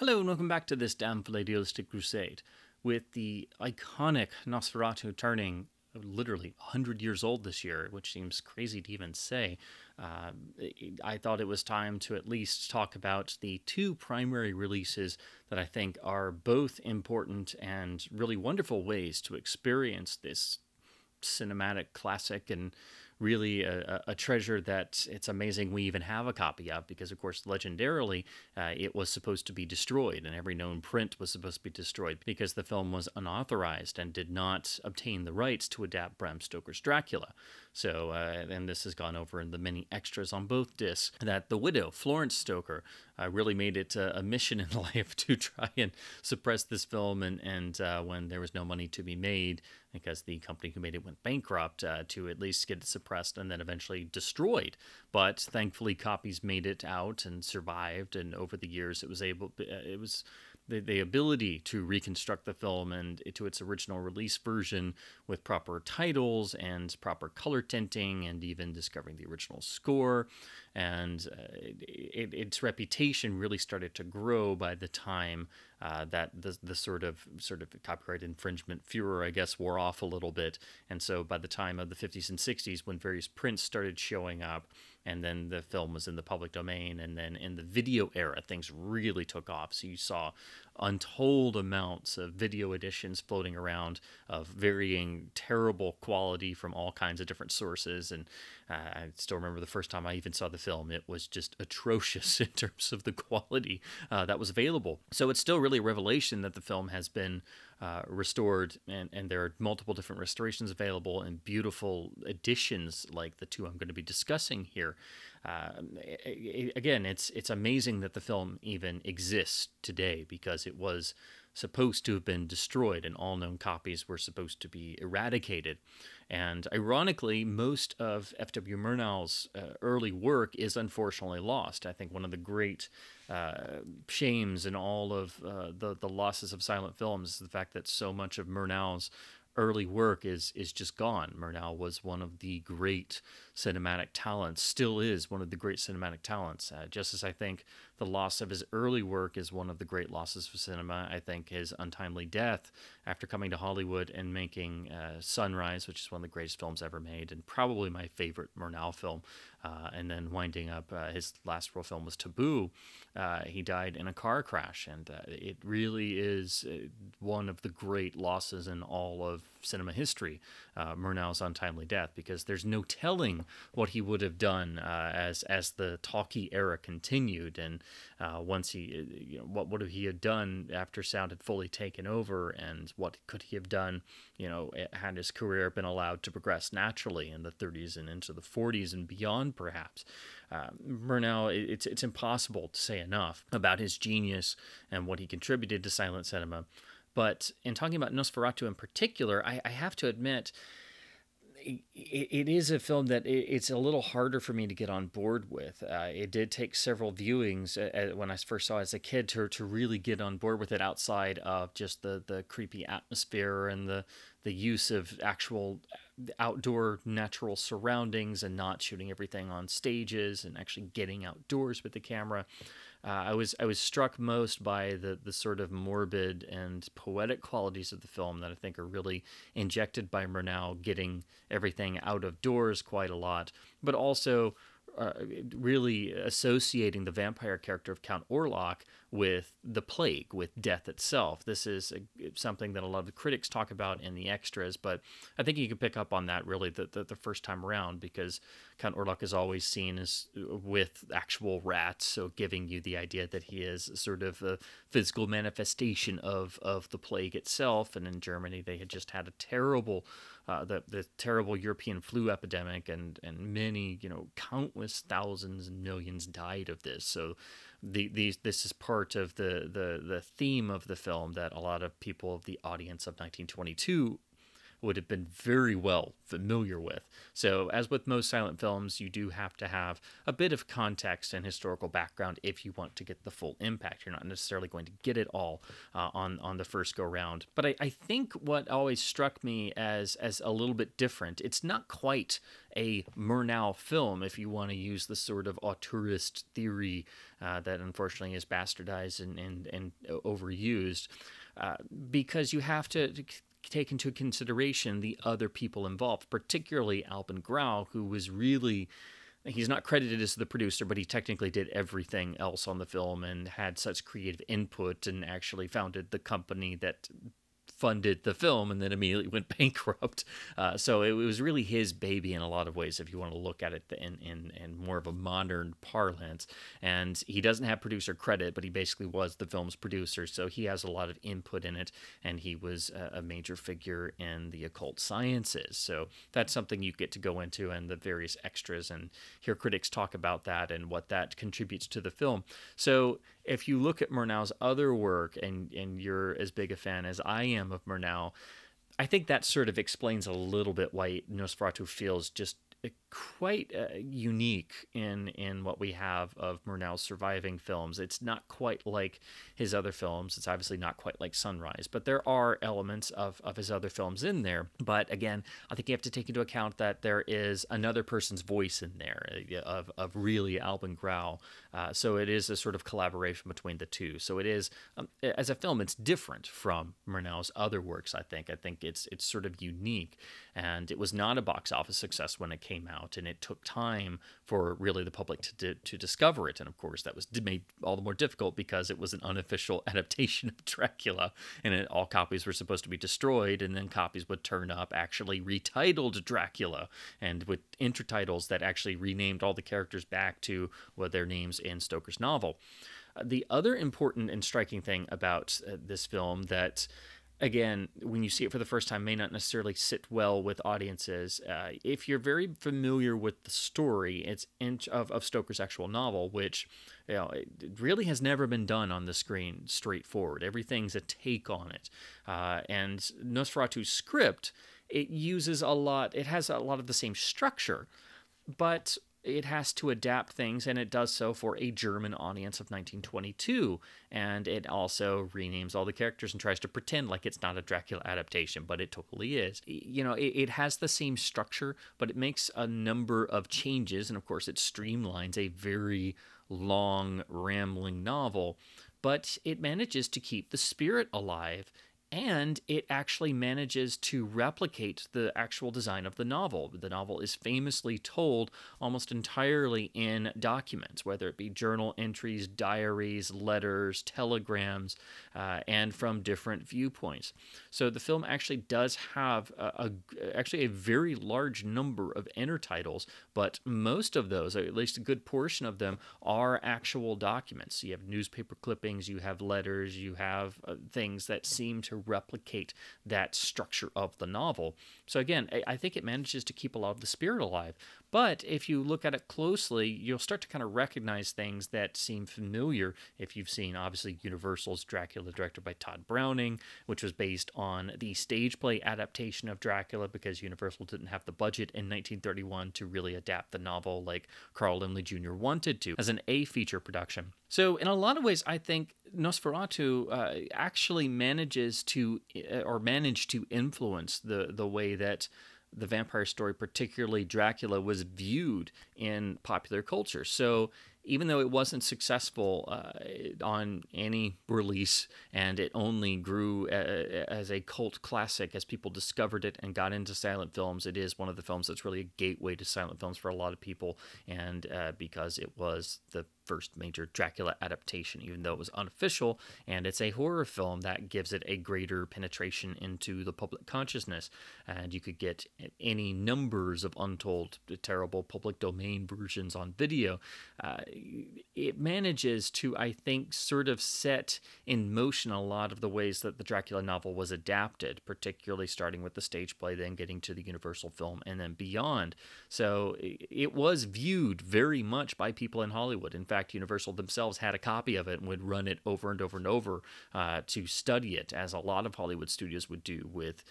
Hello and welcome back to this damn idealistic crusade. With the iconic Nosferatu turning literally 100 years old this year, which seems crazy to even say, uh, I thought it was time to at least talk about the two primary releases that I think are both important and really wonderful ways to experience this cinematic classic and really a, a, treasure that it's amazing we even have a copy of because, of course, legendarily, uh, it was supposed to be destroyed and every known print was supposed to be destroyed because the film was unauthorized and did not obtain the rights to adapt Bram Stoker's Dracula. So, uh, and this has gone over in the many extras on both discs that the widow, Florence Stoker, uh, really made it a mission in life to try and suppress this film. And, and uh, when there was no money to be made, because the company who made it went bankrupt, uh, to at least get it suppressed and then eventually destroyed. But thankfully, copies made it out and survived. And over the years, it was able, uh, it was the, the ability to reconstruct the film and to its original release version with proper titles and proper color tinting and even discovering the original score and uh, it, its reputation really started to grow by the time uh, that the the sort of sort of copyright infringement furor, I guess, wore off a little bit. And so by the time of the 50s and 60s, when various prints started showing up, and then the film was in the public domain, and then in the video era, things really took off. So you saw untold amounts of video editions floating around of varying terrible quality from all kinds of different sources. And uh, I still remember the first time I even saw the film, it was just atrocious in terms of the quality uh, that was available. So it's still really a revelation that the film has been uh, restored, and, and there are multiple different restorations available and beautiful editions like the two I'm going to be discussing here. Uh, again, it's it's amazing that the film even exists today because it was supposed to have been destroyed and all known copies were supposed to be eradicated. And ironically, most of F.W. Murnau's uh, early work is unfortunately lost. I think one of the great uh, shames in all of uh, the, the losses of silent films is the fact that so much of Murnau's early work is is just gone. Murnau was one of the great cinematic talents, still is one of the great cinematic talents. Uh, just as I think the loss of his early work is one of the great losses for cinema, I think his untimely death after coming to Hollywood and making uh, Sunrise, which is one of the greatest films ever made, and probably my favorite Murnau film, uh, and then winding up uh, his last real film was Taboo. Uh, he died in a car crash, and uh, it really is one of the great losses in all of cinema history, uh, Murnau's untimely death, because there's no telling what he would have done uh, as as the talkie era continued, and uh, once he, uh, you know, what would he have done after sound had fully taken over, and what could he have done, you know, had his career been allowed to progress naturally in the 30s and into the 40s and beyond, perhaps. Uh, Murnau, it's it's impossible to say enough about his genius and what he contributed to silent cinema. But in talking about Nosferatu in particular, I, I have to admit, it, it is a film that it's a little harder for me to get on board with. Uh, it did take several viewings uh, when I first saw it as a kid to, to really get on board with it outside of just the, the creepy atmosphere and the, the use of actual outdoor natural surroundings and not shooting everything on stages and actually getting outdoors with the camera. Uh, I was I was struck most by the the sort of morbid and poetic qualities of the film that I think are really injected by Murnau, getting everything out of doors quite a lot, but also uh, really associating the vampire character of Count Orlok with the plague, with death itself. This is a, something that a lot of the critics talk about in the extras, but I think you can pick up on that really the, the, the first time around because Count Orlok is always seen as with actual rats, so giving you the idea that he is sort of a physical manifestation of, of the plague itself. And in Germany, they had just had a terrible, uh, the, the terrible European flu epidemic, and, and many, you know, countless thousands and millions died of this. So the, these this is part of the, the the theme of the film that a lot of people of the audience of 1922 would have been very well familiar with. So, as with most silent films, you do have to have a bit of context and historical background if you want to get the full impact. You're not necessarily going to get it all uh, on on the first go round. But I, I think what always struck me as as a little bit different, it's not quite a Murnau film, if you want to use the sort of auteurist theory uh, that unfortunately is bastardized and and, and overused, uh, because you have to take into consideration the other people involved, particularly Albin Grau, who was really he's not credited as the producer, but he technically did everything else on the film and had such creative input and actually founded the company that funded the film and then immediately went bankrupt. Uh, so it, was really his baby in a lot of ways, if you want to look at it in, in, in more of a modern parlance. And he doesn't have producer credit, but he basically was the film's producer. So he has a lot of input in it, and he was a, a major figure in the occult sciences. So that's something you get to go into and the various extras and hear critics talk about that and what that contributes to the film. So if you look at Murnau's other work and and you're as big a fan as I am of Murnau, I think that sort of explains a little bit why Nosferatu feels just quite uh, unique in in what we have of Murnau's surviving films. It's not quite like his other films. It's obviously not quite like Sunrise, but there are elements of, of his other films in there. But again, I think you have to take into account that there is another person's voice in there uh, of, of really Albin Grau. Uh, so it is a sort of collaboration between the two. So it is, um, as a film, it's different from Murnau's other works, I think. I think it's, it's sort of unique. And it was not a box office success when it came out out, and it took time for really the public to, to discover it. And of course, that was made all the more difficult because it was an unofficial adaptation of Dracula, and it, all copies were supposed to be destroyed, and then copies would turn up actually retitled Dracula, and with intertitles that actually renamed all the characters back to what their names in Stoker's novel. Uh, the other important and striking thing about uh, this film that again, when you see it for the first time, may not necessarily sit well with audiences. Uh, if you're very familiar with the story, it's in, of, of Stoker's actual novel, which you know, it really has never been done on the screen straightforward. Everything's a take on it. Uh, and Nosferatu's script, it uses a lot, it has a lot of the same structure, but it has to adapt things, and it does so for a German audience of 1922. And it also renames all the characters and tries to pretend like it's not a Dracula adaptation, but it totally is. You know, it, it has the same structure, but it makes a number of changes, and of course, it streamlines a very long, rambling novel. But it manages to keep the spirit alive and it actually manages to replicate the actual design of the novel. The novel is famously told almost entirely in documents, whether it be journal entries, diaries, letters, telegrams, uh, and from different viewpoints. So the film actually does have a, a, actually a very large number of intertitles, but most of those, at least a good portion of them, are actual documents. You have newspaper clippings, you have letters, you have uh, things that seem to replicate that structure of the novel. So again, I think it manages to keep a lot of the spirit alive. But if you look at it closely, you'll start to kind of recognize things that seem familiar. If you've seen, obviously, Universal's Dracula, directed by Tod Browning, which was based on the stage play adaptation of Dracula because Universal didn't have the budget in 1931 to really adapt the novel like Carl Laemmle Jr. wanted to as an A feature production. So, in a lot of ways, I think Nosferatu uh, actually manages to, uh, or managed to influence the the way that the vampire story, particularly Dracula, was viewed in popular culture. So even though it wasn't successful uh, on any release and it only grew a, uh, as a cult classic as people discovered it and got into silent films, it is one of the films that's really a gateway to silent films for a lot of people. And uh, because it was the first major Dracula adaptation, even though it was unofficial, and it's a horror film that gives it a greater penetration into the public consciousness. And you could get any numbers of untold, terrible public domain versions on video. Uh, it manages to, I think, sort of set in motion a lot of the ways that the Dracula novel was adapted, particularly starting with the stage play, then getting to the Universal film, and then beyond. So it was viewed very much by people in Hollywood. In fact, fact, Universal themselves had a copy of it and would run it over and over and over uh, to study it, as a lot of Hollywood studios would do with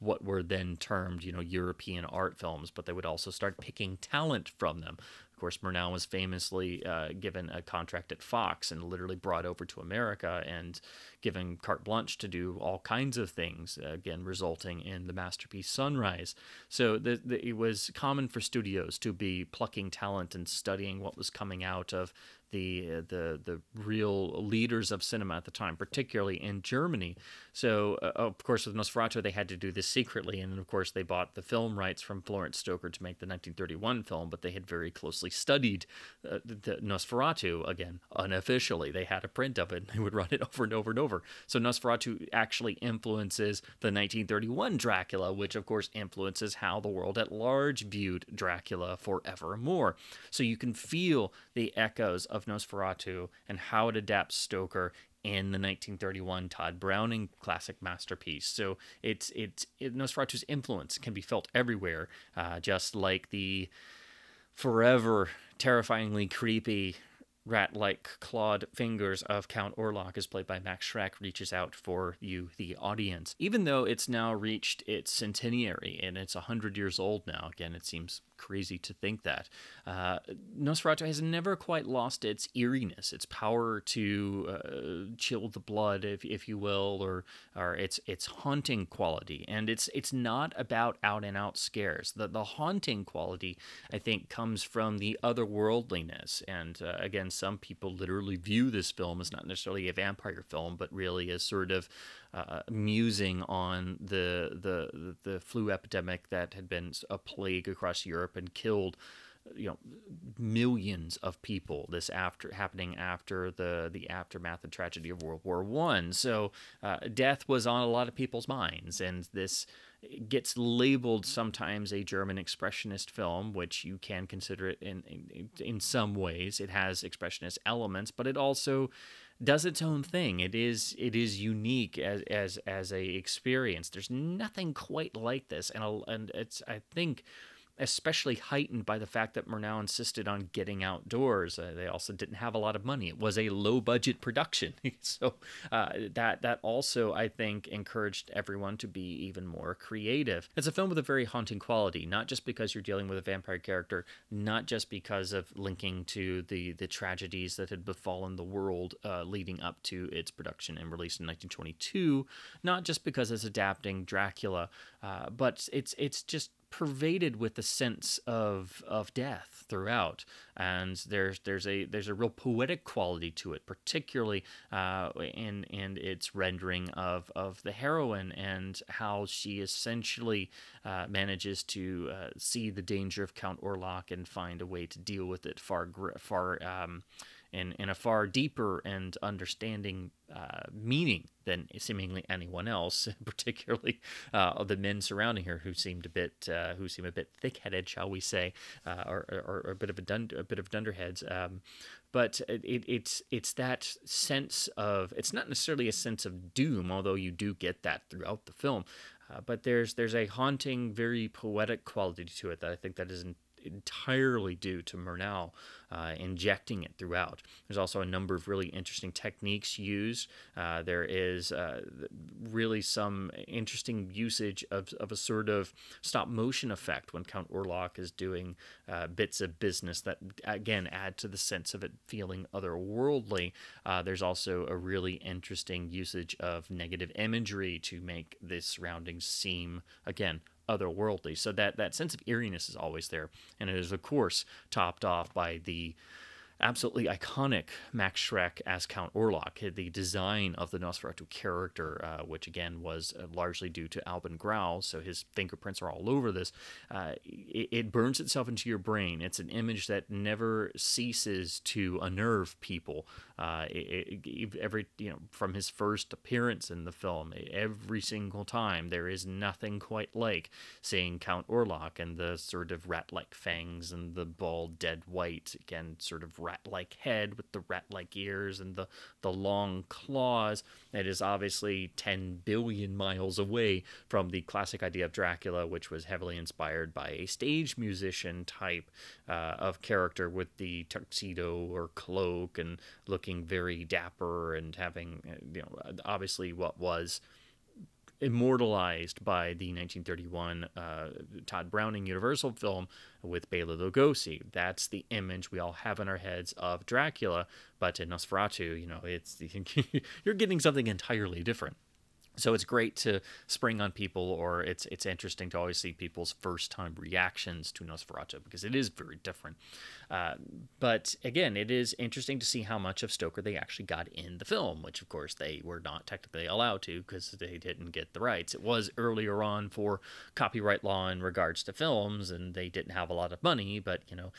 what were then termed, you know, European art films, but they would also start picking talent from them. Of course, Murnau was famously uh, given a contract at Fox and literally brought over to America and given carte blanche to do all kinds of things, again, resulting in the masterpiece Sunrise. So the, the, it was common for studios to be plucking talent and studying what was coming out of the uh, the the real leaders of cinema at the time, particularly in Germany. So, uh, of course, with Nosferatu, they had to do this secretly, and of course, they bought the film rights from Florence Stoker to make the 1931 film. But they had very closely studied uh, the Nosferatu again unofficially. They had a print of it, and they would run it over and over and over. So, Nosferatu actually influences the 1931 Dracula, which of course influences how the world at large viewed Dracula forevermore. So you can feel the echoes of Nosferatu and how it adapts Stoker in the 1931 Tod Browning classic masterpiece. So it's it's it, Nosferatu's influence can be felt everywhere, uh, just like the forever terrifyingly creepy rat-like clawed fingers of Count Orlok, as played by Max Schreck, reaches out for you, the audience. Even though it's now reached its centenary and it's 100 years old now, again, it seems crazy to think that. Uh, Nosferatu has never quite lost its eeriness, its power to uh, chill the blood, if, if you will, or or its its haunting quality. And it's it's not about out and out scares. The the haunting quality, I think, comes from the otherworldliness. And uh, again, some people literally view this film as not necessarily a vampire film, but really as sort of uh, musing on the, the the flu epidemic that had been a plague across Europe and killed you know millions of people this after happening after the the aftermath and tragedy of world war one. So uh, death was on a lot of people's minds and this gets labeled sometimes a german expressionist film which you can consider it in in, in some ways. It has expressionist elements but it also does its own thing. It is it is unique as as as a experience. There's nothing quite like this, and and it's I think especially heightened by the fact that Murnau insisted on getting outdoors. Uh, they also didn't have a lot of money. It was a low budget production. so uh, that that also I think encouraged everyone to be even more creative. It's a film with a very haunting quality, not just because you're dealing with a vampire character, not just because of linking to the the tragedies that had befallen the world uh, leading up to its production and release in 1922, not just because it's adapting Dracula, uh, but it's it's just pervaded with the sense of of death throughout, and there's there's a there's a real poetic quality to it, particularly uh, in in its rendering of of the heroine and how she essentially uh, manages to uh, see the danger of Count Orlok and find a way to deal with it far far. Um, in, in a far deeper and understanding uh, meaning than seemingly anyone else, particularly uh, the men surrounding her, who seemed a bit uh, who seem a bit thick-headed, shall we say, uh, or, or, or, a bit of a, a bit of dunderheads. Um, but it, it's it's that sense of it's not necessarily a sense of doom, although you do get that throughout the film. Uh, but there's there's a haunting, very poetic quality to it that I think that is entirely due to Murnau uh, injecting it throughout. There's also a number of really interesting techniques used. Uh, there is uh, really some interesting usage of, of a sort of stop motion effect when Count Orlok is doing uh, bits of business that, again, add to the sense of it feeling otherworldly. Uh, there's also a really interesting usage of negative imagery to make the surroundings seem, again, otherworldly. So that that sense of eeriness is always there, and it is of course topped off by the absolutely iconic Max Schreck as Count Orlok. The design of the Nosferatu character, uh, which again was uh, largely due to Albin Grau, so his fingerprints are all over this, uh, it, it, burns itself into your brain. It's an image that never ceases to unnerve people. Uh, it, it, every you know from his first appearance in the film, every single time there is nothing quite like seeing Count Orlok and the sort of rat-like fangs and the bald dead white again sort of rat-like head with the rat-like ears and the the long claws. It is obviously 10 billion miles away from the classic idea of Dracula, which was heavily inspired by a stage musician type uh, of character with the tuxedo or cloak and looking very dapper and having, uh, you know, obviously what was immortalized by the 1931 uh, Tod Browning Universal film with Bela Lugosi. That's the image we all have in our heads of Dracula, but in Nosferatu, you know, it's you're getting something entirely different so it's great to spring on people or it's it's interesting to always see people's first time reactions to Nosferatu because it is very different. Uh, but again it is interesting to see how much of Stoker they actually got in the film which of course they were not technically allowed to because they didn't get the rights. It was earlier on for copyright law in regards to films and they didn't have a lot of money but you know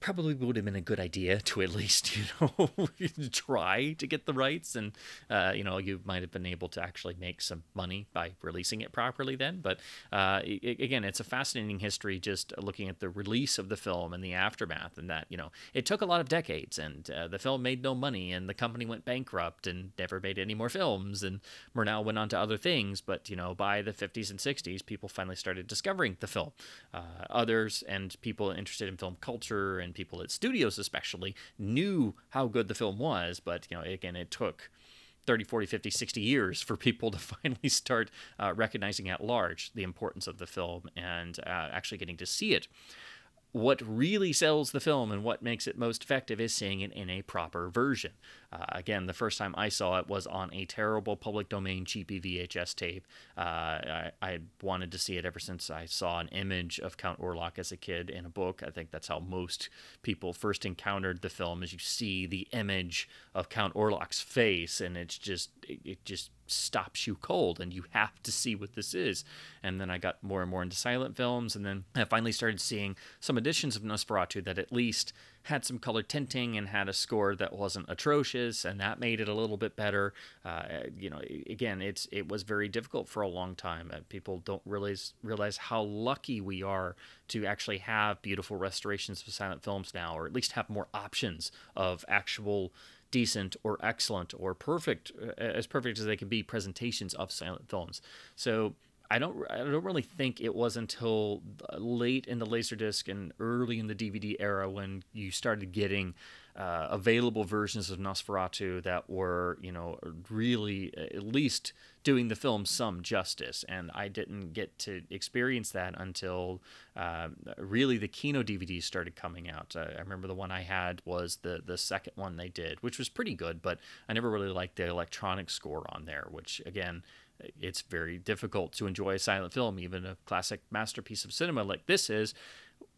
probably would have been a good idea to at least you know try to get the rights. And uh, you know you might have been able to actually make some money by releasing it properly then. But uh, it, again it's a fascinating history just looking at the release of the film and the aftermath and that you know it took a lot of decades. And uh, the film made no money and the company went bankrupt and never made any more films. And Murnau went on to other things. But you know by the 50s and 60s people finally started discovering the film. Uh, others and people interested in film culture and and people at studios especially knew how good the film was but you know again it took 30 40 50 60 years for people to finally start uh, recognizing at large the importance of the film and uh, actually getting to see it what really sells the film and what makes it most effective is seeing it in a proper version. Uh, again, the first time I saw it was on a terrible public domain cheapy VHS tape. Uh, I, I, wanted to see it ever since I saw an image of Count Orlok as a kid in a book. I think that's how most people first encountered the film, as you see the image of Count Orlok's face, and it's just it, it just stops you cold and you have to see what this is. And then I got more and more into silent films, and then I finally started seeing some editions of Nosferatu that at least had some color tinting and had a score that wasn't atrocious, and that made it a little bit better. Uh, you know, again, it's it was very difficult for a long time. Uh, people don't realize realize how lucky we are to actually have beautiful restorations of silent films now, or at least have more options of actual decent or excellent or perfect, uh, as perfect as they can be, presentations of silent films. So I don't I don't really think it was until late in the laserdisc and early in the DVD era when you started getting uh, available versions of Nosferatu that were you know really uh, at least doing the film some justice and I didn't get to experience that until uh, really the Kino DVDs started coming out. Uh, I remember the one I had was the the second one they did, which was pretty good, but I never really liked the electronic score on there, which again it's very difficult to enjoy a silent film, even a classic masterpiece of cinema like this is,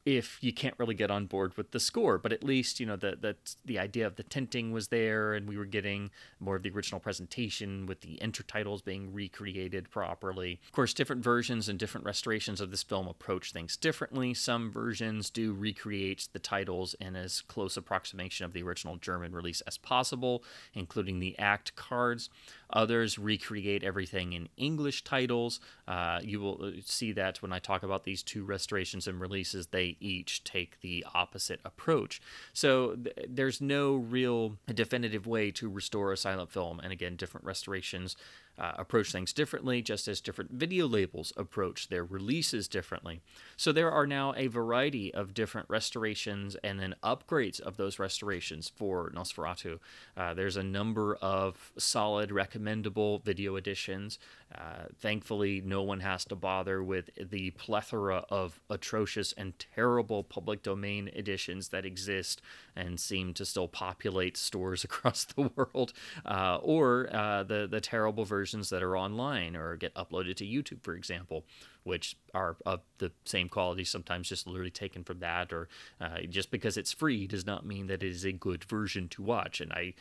if you can't really get on board with the score. But at least you know the the the idea of the tinting was there, and we were getting more of the original presentation with the intertitles being recreated properly. Of course, different versions and different restorations of this film approach things differently. Some versions do recreate the titles in as close approximation of the original German release as possible, including the act cards. Others recreate everything in English titles. Uh, you will uh, see that when I talk about these two restorations and releases, they each take the opposite approach. So th- there's no real definitive way to restore a silent film. And again, different restorations uh, approach things differently, just as different video labels approach their releases differently. So there are now a variety of different restorations and then upgrades of those restorations for Nosferatu. Uh, there's a number of solid, recommendable video editions. Uh, thankfully, no one has to bother with the plethora of atrocious and terrible public domain editions that exist and seem to still populate stores across the world, uh, or uh, the the terrible versions that are online or get uploaded to YouTube, for example, which are of the same quality, sometimes just literally taken from that, or uh, just because it's free does not mean that it is a good version to watch. And I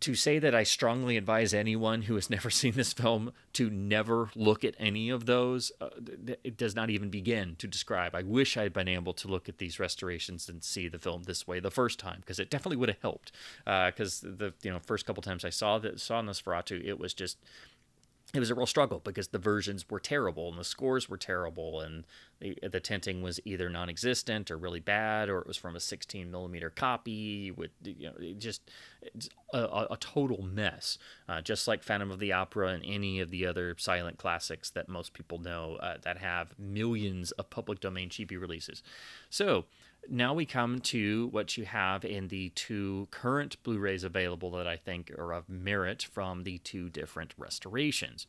to say that I strongly advise anyone who has never seen this film to never look at any of those, uh, it does not even begin to describe. I wish I had been able to look at these restorations and see the film this way the first time because it definitely would have helped. Because uh, the you know first couple times I saw that saw Nosferatu, it was just it was a real struggle because the versions were terrible and the scores were terrible and the, the tinting was either non-existent or really bad or it was from a 16 millimeter copy with you know just a, a, total mess. Uh, just like phantom of the opera and any of the other silent classics that most people know uh, that have millions of public domain cheapy releases. So now we come to what you have in the two current Blu-rays available that I think are of merit from the two different restorations.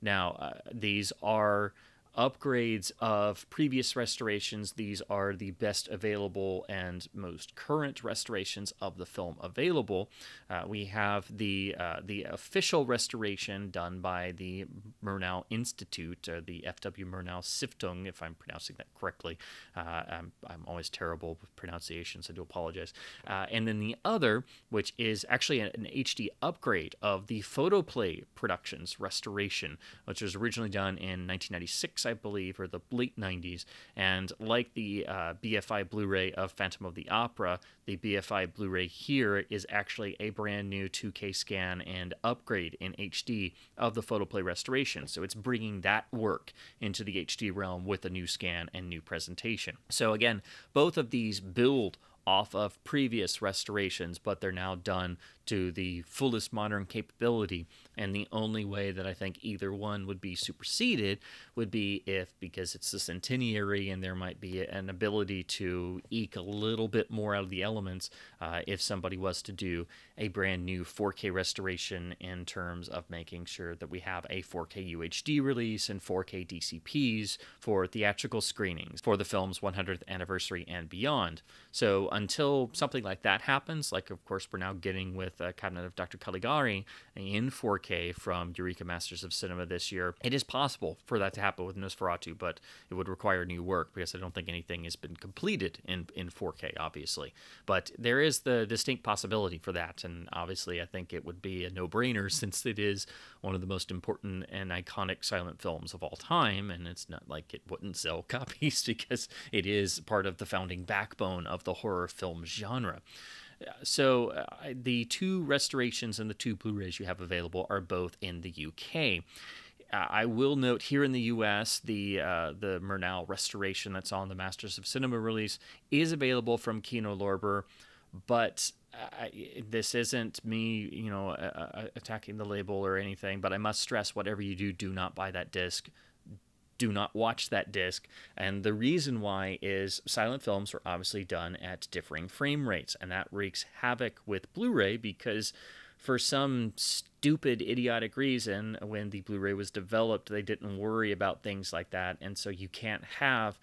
Now, uh, these are upgrades of previous restorations. These are the best available and most current restorations of the film available. Uh, we have the uh, the official restoration done by the Murnau Institute, or the F.W. Murnau Stiftung, if I'm pronouncing that correctly. Uh, I'm, I'm always terrible with pronunciations, I do apologize. Uh, and then the other, which is actually an, an HD upgrade of the Photoplay Productions restoration, which was originally done in 1996 I believe, or the late 90s. And like the uh, BFI Blu ray of Phantom of the Opera, the BFI Blu ray here is actually a brand new 2K scan and upgrade in HD of the photoplay restoration. So it's bringing that work into the HD realm with a new scan and new presentation. So again, both of these build off of previous restorations, but they're now done to the fullest modern capability. And the only way that I think either one would be superseded would be if, because it's the centenary and there might be an ability to eke a little bit more out of the elements, uh, if somebody was to do a brand new 4K restoration in terms of making sure that we have a 4K UHD release and 4K DCPs for theatrical screenings for the film's 100th anniversary and beyond. So until something like that happens, like of course we're now getting with with uh, Cabinet of Dr. Caligari in 4K from Eureka Masters of Cinema this year. It is possible for that to happen with Nosferatu, but it would require new work because I don't think anything has been completed in, in 4K, obviously. But there is the distinct possibility for that, and obviously I think it would be a no brainer since it is one of the most important and iconic silent films of all time, and it's not like it wouldn't sell copies because it is part of the founding backbone of the horror film genre. So uh, the two restorations and the two Blu-rays you have available are both in the UK. Uh, I will note here in the U.S. the uh, the Murnau restoration that's on the Masters of Cinema release is available from Kino Lorber, but uh, this isn't me, you know, uh, attacking the label or anything. But I must stress, whatever you do, do not buy that disc do not watch that disc. And the reason why is silent films are obviously done at differing frame rates, and that wreaks havoc with Blu ray because for some stupid, idiotic reason, when the Blu ray was developed, they didn't worry about things like that. And so you can't have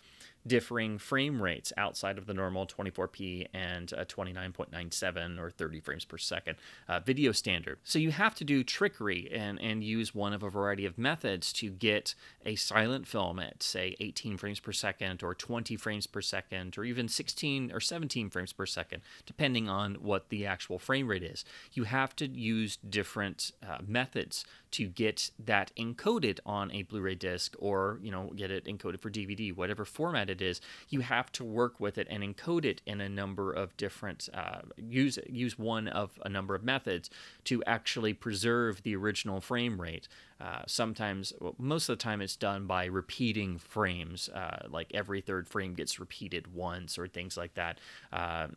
differing frame rates outside of the normal 24p and 29.97 or 30 frames per second uh, video standard. So you have to do trickery and, and use one of a variety of methods to get a silent film at, say, 18 frames per second or 20 frames per second or even 16 or 17 frames per second, depending on what the actual frame rate is. You have to use different uh, methods to get that encoded on a Blu-ray disc or, you know, get it encoded for DVD, whatever format it is, you have to work with it and encode it in a number of different uh, use use one of a number of methods to actually preserve the original frame rate. Uh, sometimes, well, most of the time, it's done by repeating frames, uh, like every third frame gets repeated once, or things like that. Uh,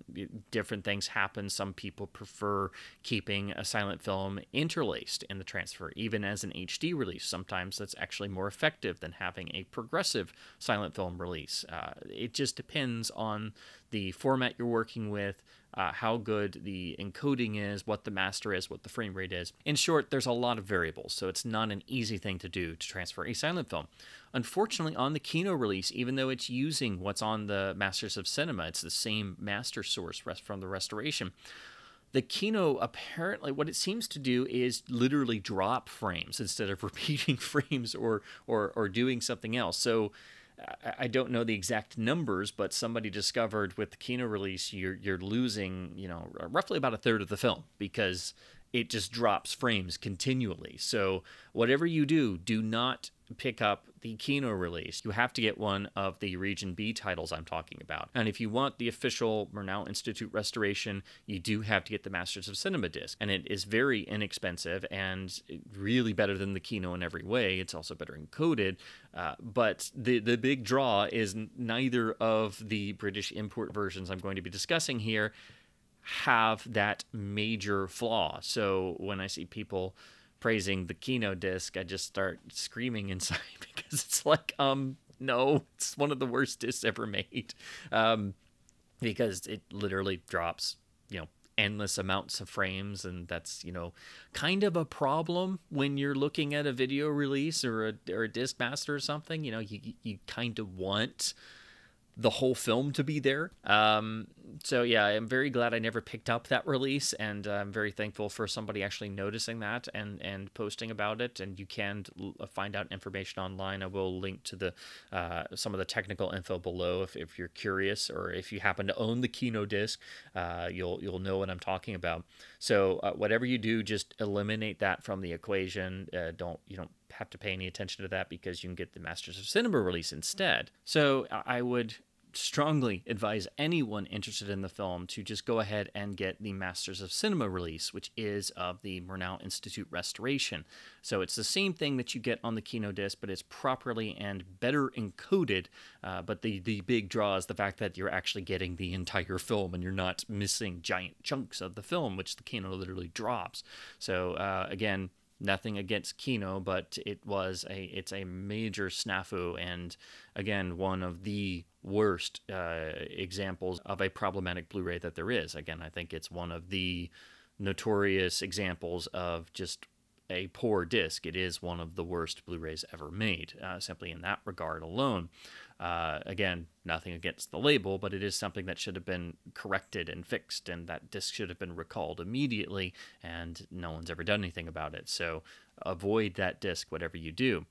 different things happen. Some people prefer keeping a silent film interlaced in the transfer, even as an HD release. Sometimes that's actually more effective than having a progressive silent film release. Uh, it just depends on the format you're working with uh, how good the encoding is, what the master is, what the frame rate is. In short, there's a lot of variables, so it's not an easy thing to do to transfer a silent film. Unfortunately, on the Kino release, even though it's using what's on the Masters of Cinema, it's the same master source from the restoration. The Kino apparently, what it seems to do is literally drop frames instead of repeating frames or or or doing something else. So I don't know the exact numbers, but somebody discovered with the Kino release, you're you're losing, you know, roughly about a third of the film because it just drops frames continually. So whatever you do, do not pick up the Kino release, you have to get one of the Region B titles I'm talking about. And if you want the official Murnau Institute restoration, you do have to get the Masters of Cinema disc. And it is very inexpensive and really better than the Kino in every way. It's also better encoded. Uh, but the, the big draw is neither of the British import versions I'm going to be discussing here have that major flaw. So when I see people praising the Kino disc, I just start screaming inside because it's like, um, no, it's one of the worst discs ever made. Um, because it literally drops, you know, endless amounts of frames and that's you know kind of a problem when you're looking at a video release or a, or a disc master or something you know you, you kind of want the whole film to be there. Um, so yeah, I'm very glad I never picked up that release, and I'm very thankful for somebody actually noticing that and and posting about it. And you can uh, find out information online. I will link to the uh, some of the technical info below if, if you're curious, or if you happen to own the Kino disc, uh, you'll you'll know what I'm talking about. So uh, whatever you do, just eliminate that from the equation. Uh, don't you don't have to pay any attention to that because you can get the Masters of Cinema release instead. So I would strongly advise anyone interested in the film to just go ahead and get the Masters of Cinema release, which is of the Murnau Institute restoration. So it's the same thing that you get on the Kino disc, but it's properly and better encoded. Uh, but the the big draw is the fact that you're actually getting the entire film and you're not missing giant chunks of the film, which the Kino literally drops. So uh, again, nothing against Kino, but it was a it's a major snafu and again one of the worst uh, examples of a problematic Blu-ray that there is. Again, I think it's one of the notorious examples of just a poor disc. It is one of the worst Blu-rays ever made, uh, simply in that regard alone. Uh, again, nothing against the label, but it is something that should have been corrected and fixed, and that disc should have been recalled immediately, and no one's ever done anything about it. So avoid that disc, whatever you do.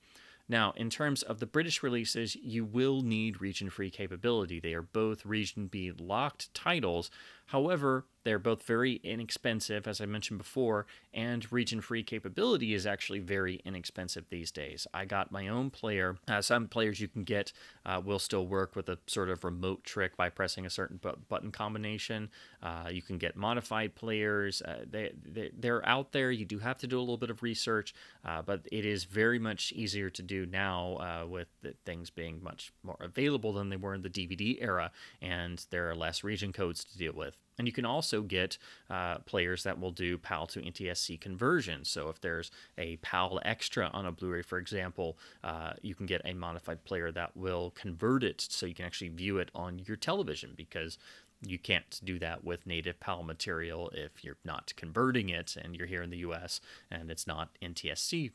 Now, in terms of the British releases, you will need region free capability. They are both region B locked titles. However, they're both very inexpensive, as I mentioned before, and region free capability is actually very inexpensive these days. I got my own player. Uh, some players you can get uh, will still work with a sort of remote trick by pressing a certain bu- button combination. Uh, you can get modified players. Uh, they, they, are out there. You do have to do a little bit of research, uh, but it is very much easier to do now uh, with things being much more available than they were in the DVD era, and there are less region codes to deal with. And you can also get uh, players that will do PAL to NTSC conversion. So if there's a PAL extra on a Blu ray, for example, uh, you can get a modified player that will convert it so you can actually view it on your television because you can't do that with native PAL material if you're not converting it and you're here in the US and it's not NTSC.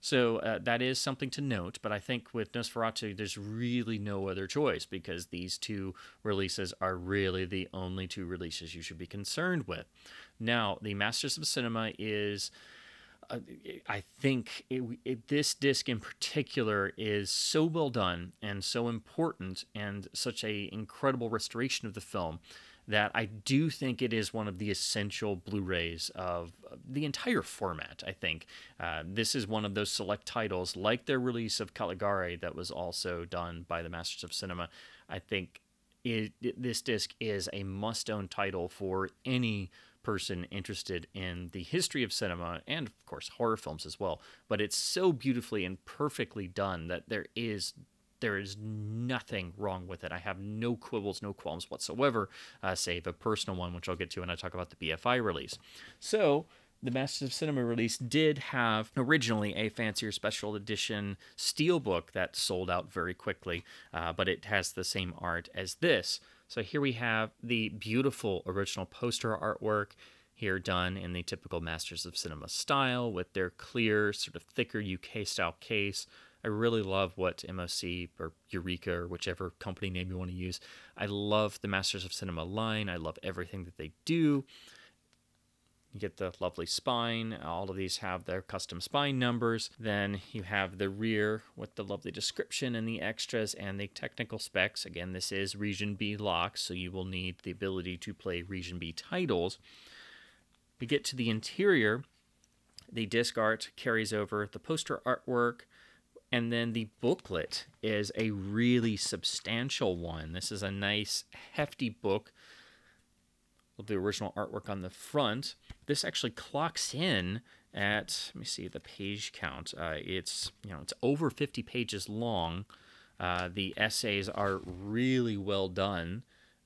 So uh, that is something to note, but I think with Nosferatu, there's really no other choice because these two releases are really the only two releases you should be concerned with. Now, the Masters of Cinema is. Uh, I think it, it, this disc in particular is so well done and so important and such a incredible restoration of the film that I do think it is one of the essential Blu-rays of the entire format. I think uh, this is one of those select titles, like their release of Caligari, that was also done by the Masters of Cinema. I think it, this disc is a must-own title for any person interested in the history of cinema and of course horror films as well but it's so beautifully and perfectly done that there is there is nothing wrong with it. I have no quibbles, no qualms whatsoever, uh, save a personal one, which I'll get to when I talk about the BFI release. So, the Masters of Cinema release did have originally a fancier special edition steelbook that sold out very quickly, uh, but it has the same art as this. So here we have the beautiful original poster artwork here done in the typical Masters of Cinema style with their clear, sort of thicker UK style case I really love what MOC or Eureka or whichever company name you want to use. I love the Masters of Cinema line. I love everything that they do. You get the lovely spine. All of these have their custom spine numbers. Then you have the rear with the lovely description and the extras and the technical specs. Again, this is Region B lock, so you will need the ability to play Region B titles. We get to the interior. The disc art carries over the poster artwork, And then the booklet is a really substantial one. This is a nice, hefty book the original artwork on the front. This actually clocks in at let me see the page count. Uh, it's you know it's over 50 pages long. Uh, the essays are really well done.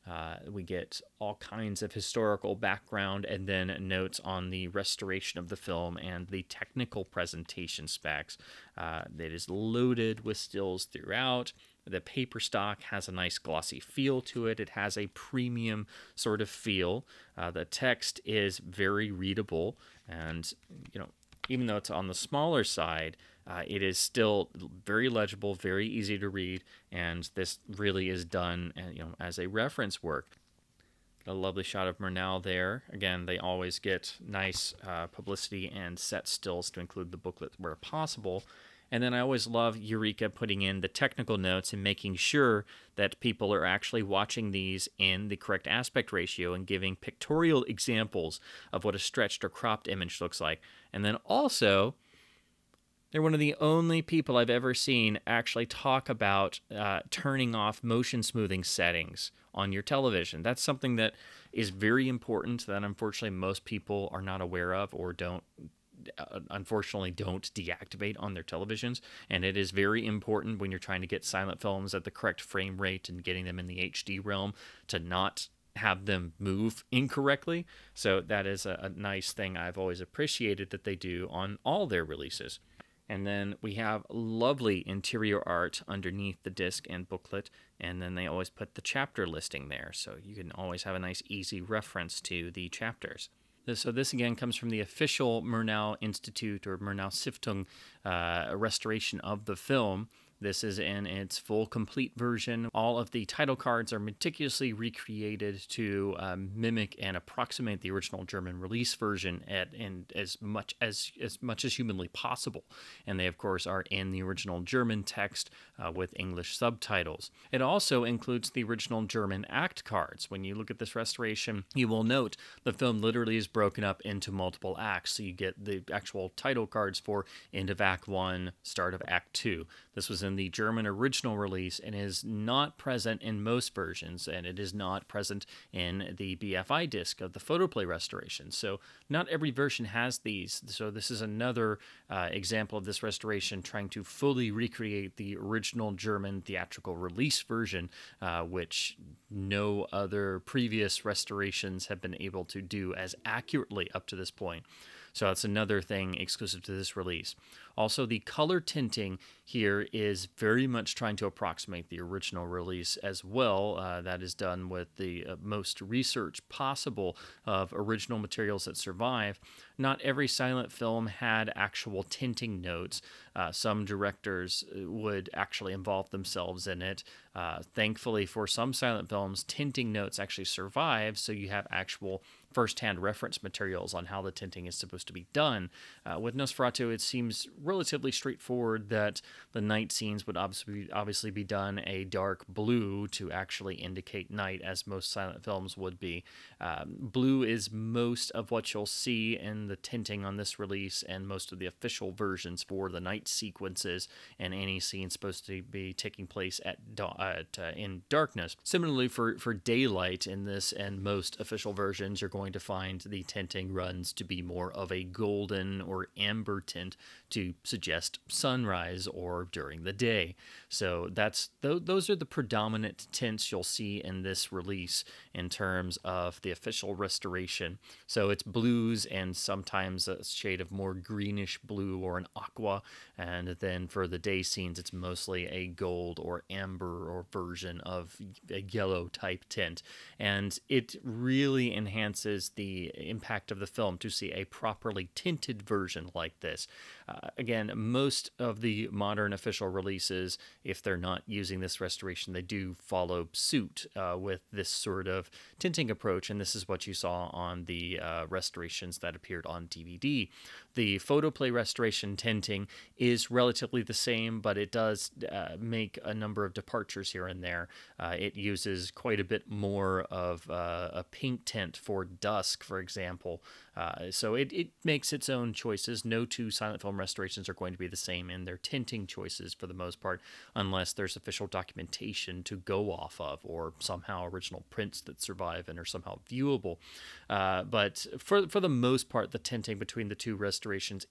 Uh, we get all kinds of historical background and then notes on the restoration of the film and the technical presentation specs. Uh, it is loaded with stills throughout. The paper stock has a nice glossy feel to it. It has a premium sort of feel. Uh, the text is very readable, and you know, even though it's on the smaller side, uh, it is still very legible, very easy to read, and this really is done, uh, you know, as a reference work. A lovely shot of Murnau there. Again, they always get nice uh, publicity and set stills to include the booklet where possible. And then I always love Eureka putting in the technical notes and making sure that people are actually watching these in the correct aspect ratio and giving pictorial examples of what a stretched or cropped image looks like. And then also, they're one of the only people I've ever seen actually talk about uh, turning off motion smoothing settings on your television. That's something that is very important that unfortunately most people are not aware of or don't Uh, unfortunately don't deactivate on their televisions. And it is very important when you're trying to get silent films at the correct frame rate and getting them in the HD realm to not have them move incorrectly. So that is a, a nice thing I've always appreciated that they do on all their releases. And then we have lovely interior art underneath the disc and booklet. And then they always put the chapter listing there. So you can always have a nice easy reference to the chapters so this again comes from the official Murnau Institute or Murnau Stiftung uh, restoration of the film. This is in its full complete version. All of the title cards are meticulously recreated to um, mimic and approximate the original German release version at in as much as as much as humanly possible. And they of course are in the original German text uh, with English subtitles. It also includes the original German act cards. When you look at this restoration, you will note the film literally is broken up into multiple acts. So you get the actual title cards for end of Act 1, start of Act 2. This was in the German original release and is not present in most versions, and it is not present in the BFI disc of the photoplay restoration. So, not every version has these. So, this is another uh, example of this restoration trying to fully recreate the original German theatrical release version, uh, which no other previous restorations have been able to do as accurately up to this point. So that's another thing exclusive to this release. Also, the color tinting here is very much trying to approximate the original release as well. Uh, that is done with the uh, most research possible of original materials that survive. Not every silent film had actual tinting notes. Uh, some directors uh, would actually involve themselves in it. Uh, thankfully, for some silent films, tinting notes actually survive, so you have actual firsthand reference materials on how the tinting is supposed to be done. Uh, with Nosferatu, it seems relatively straightforward that the night scenes would obviously obviously be done a dark blue to actually indicate night, as most silent films would be. Um, blue is most of what you'll see in the tinting on this release and most of the official versions for the night sequences and any scene supposed to be taking place at, at uh, in darkness. Similarly, for for daylight in this and most official versions, you're going to find the tinting runs to be more of a golden or amber tint to suggest sunrise or during the day. So that's th- those are the predominant tints you'll see in this release in terms of the official restoration. So it's blues and sometimes a shade of more greenish blue or an aqua, and then for the day scenes it's mostly a gold or amber or version of a yellow type tint, and it really enhances the impact of the film to see a properly tinted version like this. Uh, again, most of the modern official releases, if they're not using this restoration, they do follow suit uh, with this sort of tinting approach, and this is what you saw on the uh, restorations that appeared on DVD. The photoplay restoration tinting is relatively the same, but it does uh, make a number of departures here and there. Uh, it uses quite a bit more of uh, a pink tint for dusk, for example, Uh, so it, it makes its own choices. No two silent film restorations are going to be the same in their tinting choices for the most part, unless there's official documentation to go off of or somehow original prints that survive and are somehow viewable. Uh, but for, for the most part, the tinting between the two restorations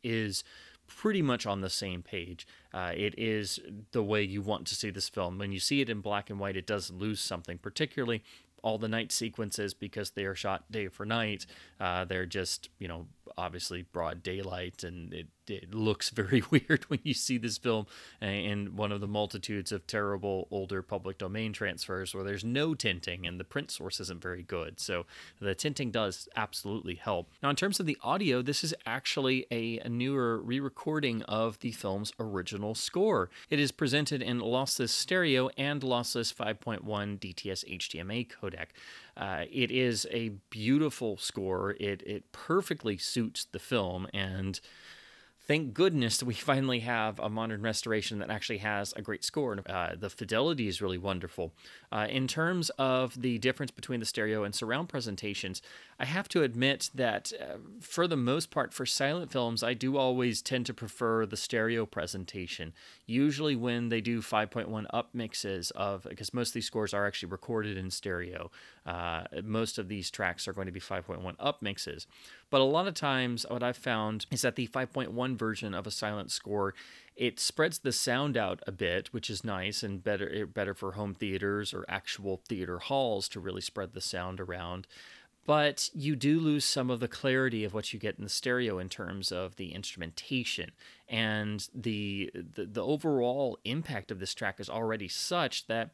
is pretty much on the same page. Uh, it is the way you want to see this film. When you see it in black and white, it does lose something, particularly all the night sequences because they are shot day for night. Uh, they're just, you know, obviously broad daylight and it it looks very weird when you see this film in one of the multitudes of terrible older public domain transfers where there's no tinting and the print source isn't very good. So the tinting does absolutely help. Now, in terms of the audio, this is actually a, newer re recording of the film's original score. It is presented in lossless stereo and lossless 5.1 DTS HDMA codec. Uh, it is a beautiful score. It it perfectly suits the film, and thank goodness we finally have a modern restoration that actually has a great score. Uh, the fidelity is really wonderful. Uh, in terms of the difference between the stereo and surround presentations, I have to admit that uh, for the most part, for silent films, I do always tend to prefer the stereo presentation. Usually, when they do 5.1 up mixes of, because most of these scores are actually recorded in stereo, uh, most of these tracks are going to be 5.1 up mixes. But a lot of times, what I've found is that the 5.1 version of a silent score it spreads the sound out a bit, which is nice and better eh, better for home theaters or actual theater halls to really spread the sound around. But you do lose some of the clarity of what you get in the stereo in terms of the instrumentation and the, the the, overall impact of this track is already such that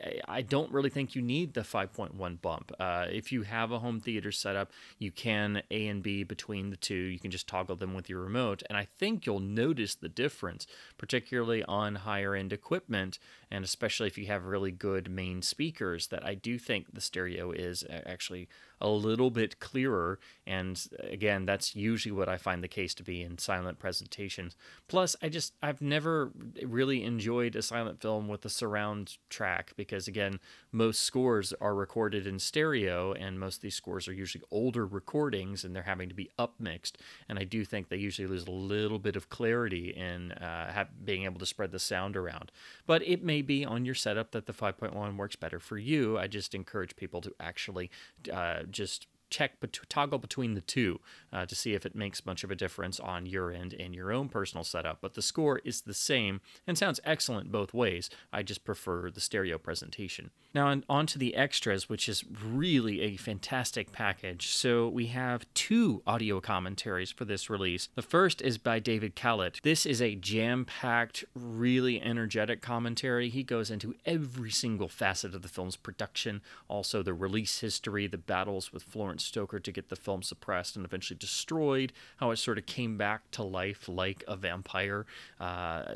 eh, I don't really think you need the 5.1 bump. Uh, if you have a home theater setup, you can A and B between the two. You can just toggle them with your remote, and I think you'll notice the difference, particularly on higher end equipment, and especially if you have really good main speakers. That I do think the stereo is eh, actually a little bit clearer. And eh, again, that's usually what I find the case to be in silent presentations. Plus, I just, I've never really enjoyed a silent film with a surround track because, again, most scores are recorded in stereo and most of these scores are usually older recordings and they're having to be upmixed. And I do think they usually lose a little bit of clarity in uh, have, being able to spread the sound around. But it may be on your setup that the 5.1 works better for you. I just encourage people to actually uh, just check bet- toggle between the two uh, to see if it makes much of a difference on your end and your own personal setup. But the score is the same and sounds excellent both ways. I just prefer the stereo presentation. Now, on, to the extras, which is really a fantastic package. So, we have two audio commentaries for this release. The first is by David Kalat. This is a jam packed, really energetic commentary. He goes into every single facet of the film's production, also the release history, the battles with Florence Stoker to get the film suppressed and eventually destroyed, how it sort of came back to life like a vampire. Uh,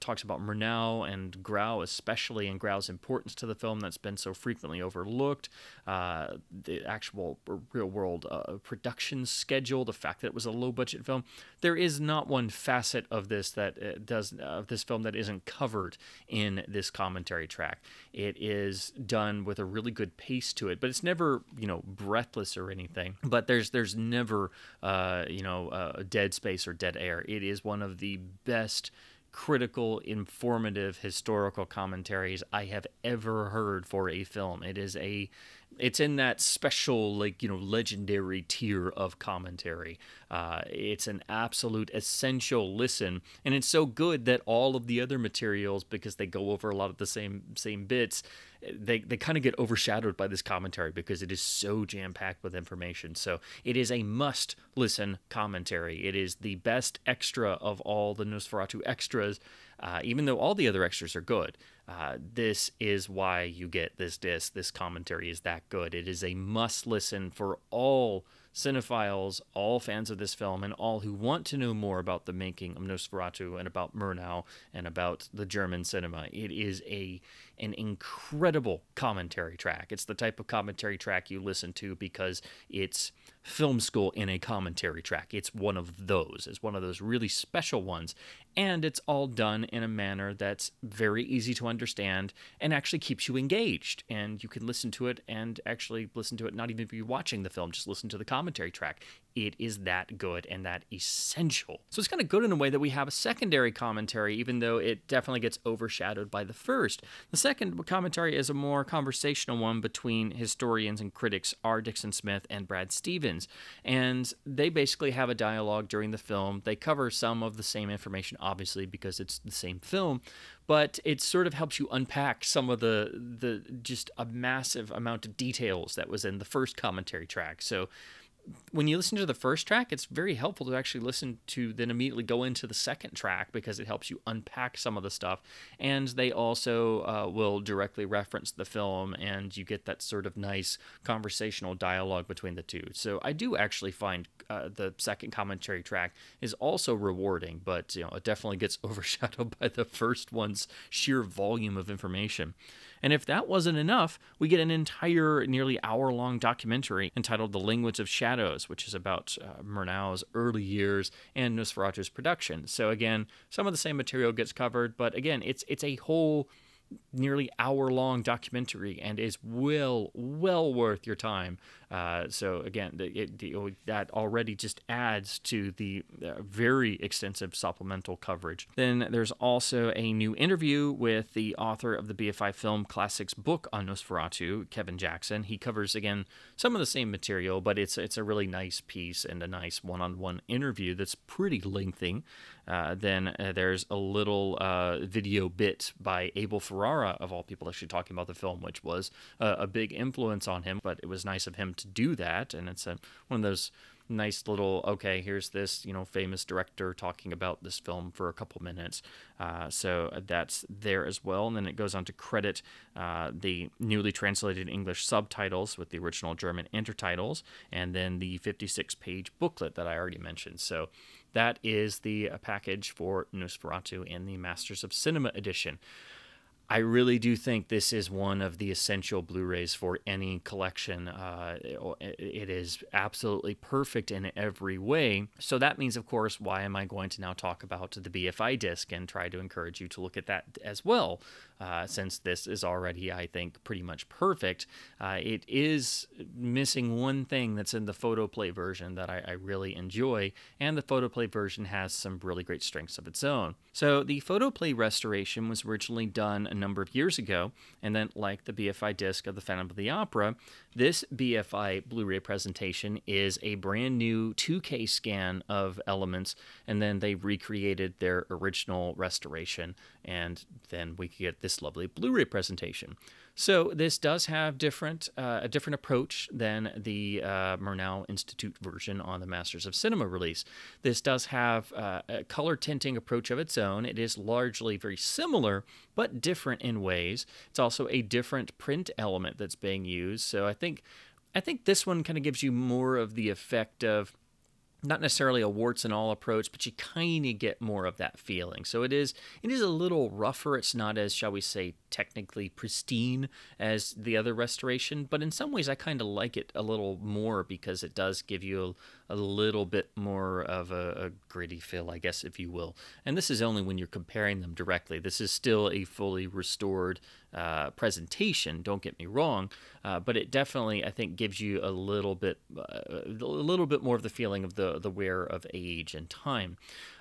talks about Murnau and Grau, especially, and Grau's importance to the film that's been so frequently overlooked, uh, the actual real world uh, production schedule, the fact that it was a low budget film. There is not one facet of this that uh, does of this film that isn't covered in this commentary track. It is done with a really good pace to it, but it's never you know breathless or anything. But there's there's never uh, you know uh, dead space or dead air. It is one of the best critical, informative historical commentaries I have ever heard for a film. It is a it's in that special like you know legendary tier of commentary uh, it's an absolute essential listen and it's so good that all of the other materials because they go over a lot of the same same bits they, they kind of get overshadowed by this commentary because it is so jam packed with information. So it is a must listen commentary. It is the best extra of all the Nosferatu extras, uh, even though all the other extras are good. Uh, this is why you get this disc. This commentary is that good. It is a must listen for all cinephiles, all fans of this film, and all who want to know more about the making of Nosferatu and about Murnau and about the German cinema. It is a an incredible commentary track. It's the type of commentary track you listen to because it's film school in a commentary track. It's one of those. It's one of those really special ones. And it's all done in a manner that's very easy to understand and actually keeps you engaged. And you can listen to it and actually listen to it, not even be watching the film, just listen to the commentary track. It is that good and that essential. So it's kind of good in a way that we have a secondary commentary, even though it definitely gets overshadowed by the first. The second commentary is a more conversational one between historians and critics R. Dixon Smith and Brad Stevens. And they basically have a dialogue during the film. They cover some of the same information, obviously, because it's the same film, but it sort of helps you unpack some of the the just a massive amount of details that was in the first commentary track. So when you listen to the first track, it's very helpful to actually listen to then immediately go into the second track because it helps you unpack some of the stuff. And they also uh, will directly reference the film, and you get that sort of nice conversational dialogue between the two. So I do actually find uh, the second commentary track is also rewarding, but you know it definitely gets overshadowed by the first one's sheer volume of information. And if that wasn't enough, we get an entire, nearly hour long documentary entitled The Language of Shadows, which is about uh, Murnau's early years and Nosferatu's production. So, again, some of the same material gets covered, but again, it's, it's a whole nearly hour long documentary and is well well worth your time uh, so again the, it, the, oh, that already just adds to the uh, very extensive supplemental coverage then there's also a new interview with the author of the bfi film classics book on nosferatu kevin jackson he covers again some of the same material but it's it's a really nice piece and a nice one-on-one interview that's pretty lengthy uh, then uh, there's a little uh, video bit by Abel Ferrara, of all people, actually talking about the film, which was a big influence on him. But it was nice of him to do that, and it's a, one of those nice little okay here's this you know famous director talking about this film for a couple minutes. Uh, so that's there as well. And then it goes on to credit uh, the newly translated english subtitles with the original german intertitles and then the 56 page booklet that i already mentioned. So that is the uh, package for Nosferatu in the Masters of Cinema edition. I really do think this is one of the essential Blu-rays for any collection. Uh, it is absolutely perfect in every way. So that means, of course, why am I going to now talk about the BFI disc and try to encourage you to look at that as well? Uh, since this is already, I think, pretty much perfect. Uh, it is missing one thing that's in the photoplay version that I, I really enjoy, and the photoplay version has some really great strengths of its own. So the photoplay restoration was originally done a number of years ago, and then, like the BFI disc of the Phantom of the Opera, this BFI Blu ray presentation is a brand new 2K scan of elements, and then they recreated their original restoration, and then we could get this lovely Blu ray presentation. So this does have different uh, a different approach than the uh, Murnau Institute version on the Masters of Cinema release. This does have uh, a color tinting approach of its own. It is largely very similar, but different in ways. It's also a different print element that's being used. So I think I think this one kind of gives you more of the effect of not necessarily a warts and all approach, but you kind of get more of that feeling. So it is it is a little rougher. It's not as shall we say technically pristine as the other restoration, but in some ways I kind of like it a little more because it does give you a, a little bit more of a, a, gritty feel, I guess, if you will. And this is only when you're comparing them directly. This is still a fully restored uh, presentation. Don't get me wrong, uh, but it definitely I think gives you a little bit uh, a little bit more of the feeling of the the wear of age and time.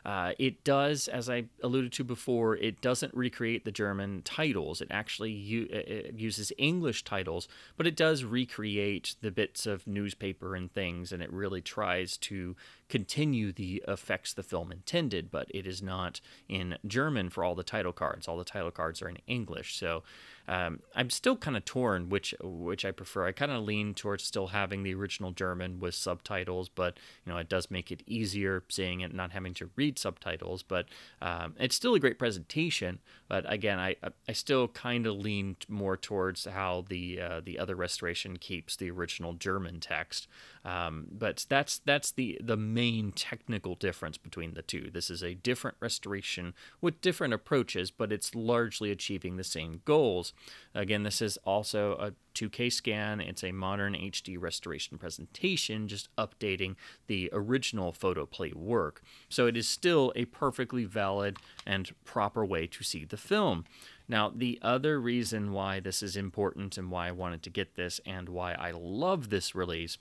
Uh, it does, as I alluded to before, it doesn't recreate the German titles. It actually u- it uses English titles, but it does recreate the bits of newspaper and things, and it really tries to continue the effects the film intended, but it is not in German for all the title cards. All the title cards are in English. So um, I'm still kind of torn which which I prefer. I kind of lean towards still having the original German with subtitles, but you know it does make it easier seeing it, not having to read subtitles. But um, it's still a great presentation. But again, I I still kind of lean more towards how the uh, the other restoration keeps the original German text. Um, but that's that's the the main technical difference between the two. This is a different restoration with different approaches, but it's largely achieving the same goals. Again, this is also a 2K scan. It's a modern HD restoration presentation, just updating the original photoplay work. So it is still a perfectly valid and proper way to see the film. Now, the other reason why this is important and why I wanted to get this and why I love this release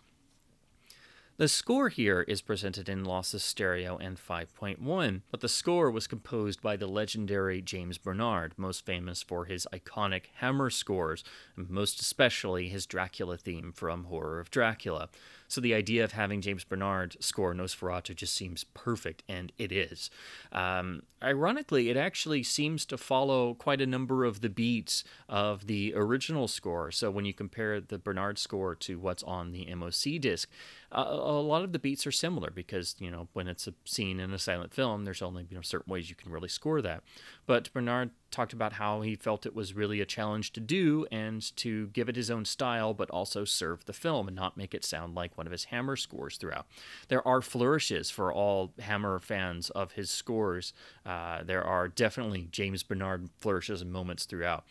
the score here is presented in lossless stereo and 5.1, but the score was composed by the legendary James Bernard, most famous for his iconic Hammer scores, and most especially his Dracula theme from Horror of Dracula. So the idea of having James Bernard score Nosferatu just seems perfect, and it is. Um, ironically, it actually seems to follow quite a number of the beats of the original score. So when you compare the Bernard score to what's on the MOC disc, uh, a lot of the beats are similar because you know when it's a scene in a silent film, there's only you know certain ways you can really score that. But Bernard talked about how he felt it was really a challenge to do and to give it his own style, but also serve the film and not make it sound like one of his Hammer scores throughout. There are flourishes for all Hammer fans of his scores. Uh, there are definitely James Bernard flourishes and moments throughout.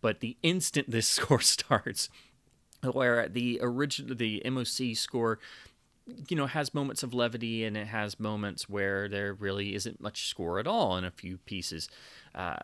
But the instant this score starts, where the original the MOC score you know has moments of levity and it has moments where there really isn't much score at all in a few pieces. Uh,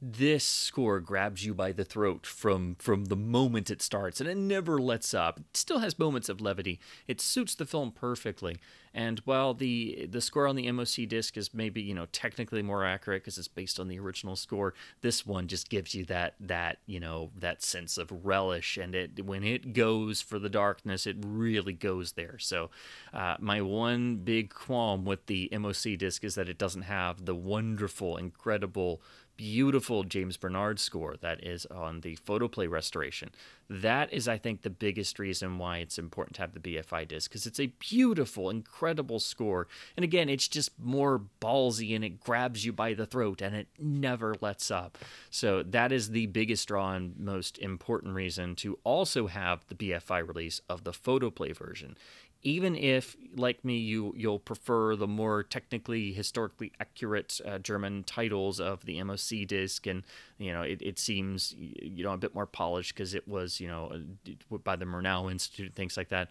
this score grabs you by the throat from from the moment it starts and it never lets up. It still has moments of levity. It suits the film perfectly and while the the score on the MOC disc is maybe you know technically more accurate because it's based on the original score, this one just gives you that that you know that sense of relish, and it when it goes for the darkness, it really goes there. So uh, my one big qualm with the MOC disc is that it doesn't have the wonderful, incredible beautiful James Bernard score that is on the photoplay restoration. That is, I think, the biggest reason why it's important to have the BFI disc because it's a beautiful, incredible score. And again, it's just more ballsy and it grabs you by the throat and it never lets up. So that is the biggest draw and most important reason to also have the BFI release of the photoplay version even if, like me, you you'll prefer the more technically historically accurate uh, German titles of the MOC disc, and you know it, it seems you know a bit more polished because it was you know by the Murnau Institute things like that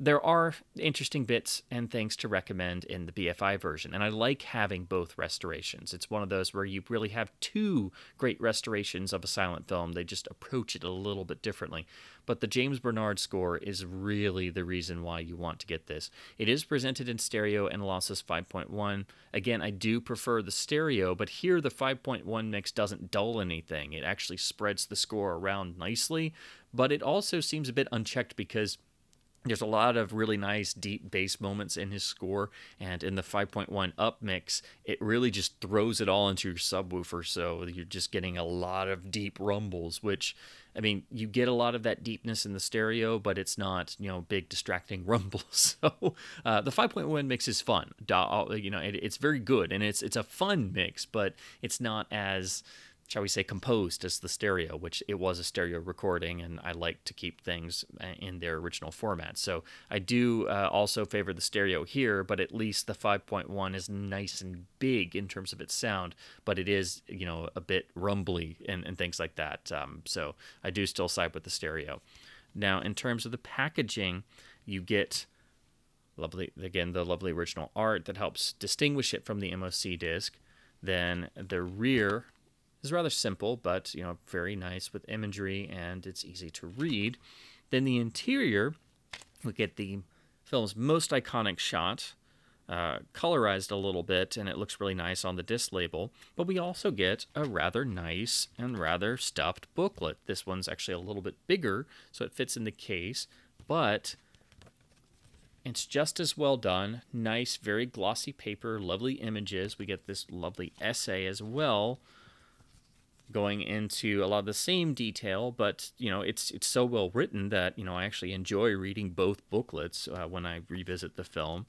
there are interesting bits and things to recommend in the BFI version, and I like having both restorations. It's one of those where you really have two great restorations of a silent film. They just approach it a little bit differently. But the James Bernard score is really the reason why you want to get this. It is presented in stereo and lossless 5.1. Again, I do prefer the stereo, but here the 5.1 mix doesn't dull anything. It actually spreads the score around nicely, but it also seems a bit unchecked because there's a lot of really nice deep bass moments in his score, and in the 5.1 up mix, it really just throws it all into your subwoofer. So you're just getting a lot of deep rumbles, which, I mean, you get a lot of that deepness in the stereo, but it's not, you know, big distracting rumbles. So uh, the 5.1 mix is fun. You know, it, it's very good, and it's it's a fun mix, but it's not as shall we say, composed as the stereo, which it was a stereo recording, and I like to keep things uh, in their original format. So I do uh, also favor the stereo here, but at least the 5.1 is nice and big in terms of its sound, but it is, you know, a bit rumbly and, and things like that. Um, so I do still side with the stereo. Now, in terms of the packaging, you get lovely, again, the lovely original art that helps distinguish it from the MOC disc. Then the rear is rather simple, but you know very nice with imagery and it's easy to read. Then the interior, we get the film's most iconic shot, uh, colorized a little bit, and it looks really nice on the disc label. But we also get a rather nice and rather stuffed booklet. This one's actually a little bit bigger, so it fits in the case, but it's just as well done. Nice, very glossy paper, lovely images. We get this lovely essay as well going into a lot of the same detail, but you know it's it's so well written that you know I actually enjoy reading both booklets uh, when I revisit the film.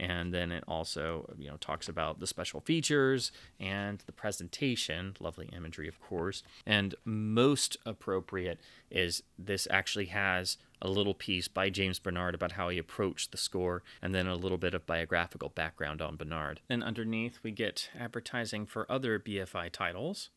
And then it also, you know, talks about the special features and the presentation, lovely imagery, of course. And most appropriate is this actually has a little piece by James Bernard about how he approached the score, and then a little bit of biographical background on Bernard. Then underneath, we get advertising for other BFI titles.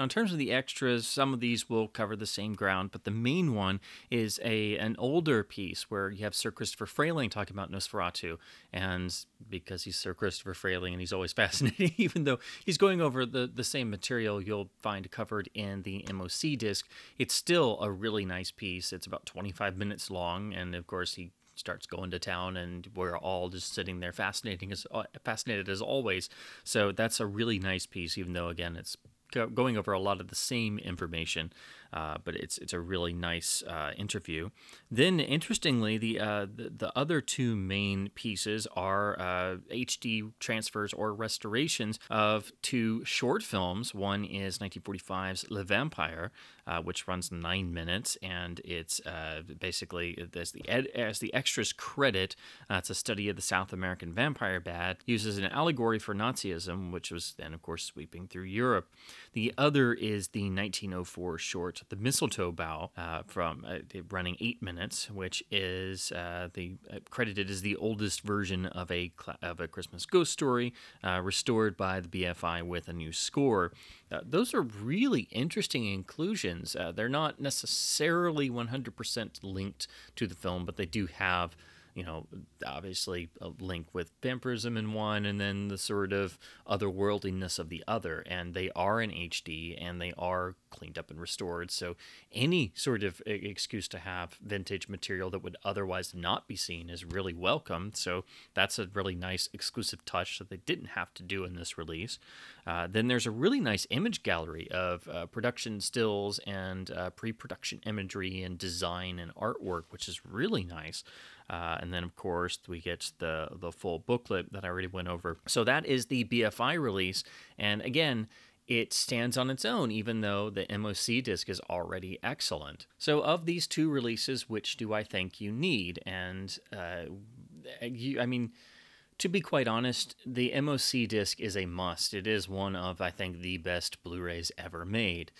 Now, in terms of the extras, some of these will cover the same ground, but the main one is a an older piece where you have Sir Christopher Frayling talking about Nosferatu, and because he's Sir Christopher Frayling and he's always fascinating, even though he's going over the the same material you'll find covered in the MOC disc, it's still a really nice piece. It's about 25 minutes long, and of course he starts going to town and we're all just sitting there fascinating as uh, fascinated as always so that's a really nice piece even though again it's going over a lot of the same information, uh, but it's it's a really nice uh, interview. Then, interestingly, the, uh, the, the other two main pieces are HD uh, transfers or restorations of two short films. One is 1945's Le Vampire, uh, which runs nine minutes, and it's basically as the ed- as the extras credit. it's a study of the South American vampire bat, uses an allegory for Nazism, which was then, of course, sweeping through Europe. The other is the 1904 short, The Mistletoe Bough, uh, from uh, running eight minutes, which is uh, the uh, credited as the oldest version of a of a Christmas ghost story, uh, restored by the BFI with a new score. Those are really interesting inclusions. they're not necessarily 100% linked to the film, but they do have you know, obviously a link with vampirism in one and then the sort of otherworldliness of the other. And they are in HD and they are cleaned up and restored. So any sort of excuse to have vintage material that would otherwise not be seen is really welcome. So that's a really nice exclusive touch that they didn't have to do in this release. Uh, then there's a really nice image gallery of uh, production stills and uh, pre production imagery and design and artwork, which is really nice. Uh, and then, of course, we get the the full booklet that I already went over. So that is the BFI release. And again, it stands on its own, even though the MOC disc is already excellent. So, of these two releases, which do I think you need? And uh, you, I mean, to be quite honest, the MOC disc is a must. It is one of, I think, the best Blu rays ever made.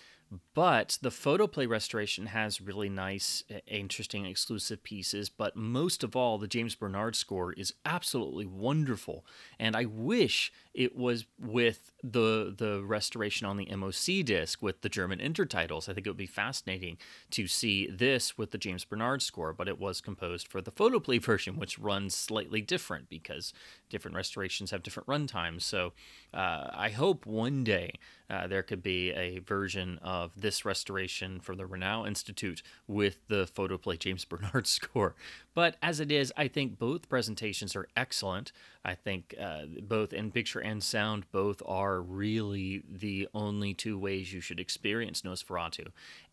But the photoplay restoration has really nice, interesting, exclusive pieces. But most of all, the James Bernard score is absolutely wonderful. And I wish it was with the the restoration on the MOC disc with the German intertitles. I think it would be fascinating to see this with the James Bernard score, but it was composed for the photoplay version, which runs slightly different because different restorations have different runtimes. So uh, I hope one day uh, there could be a version of this restoration from the Murnau Institute with the photoplay James Bernard score. But as it is, I think both presentations are excellent. I think uh, both in picture and sound, both are really the only two ways you should experience Nosferatu.